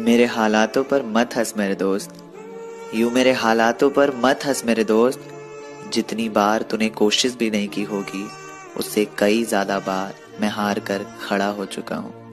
मेरे हालातों पर मत हंस मेरे दोस्त। यूँ मेरे हालातों पर मत हंस मेरे दोस्त। जितनी बार तूने कोशिश भी नहीं की होगी, उससे कई ज़्यादा बार मैं हार कर खड़ा हो चुका हूँ।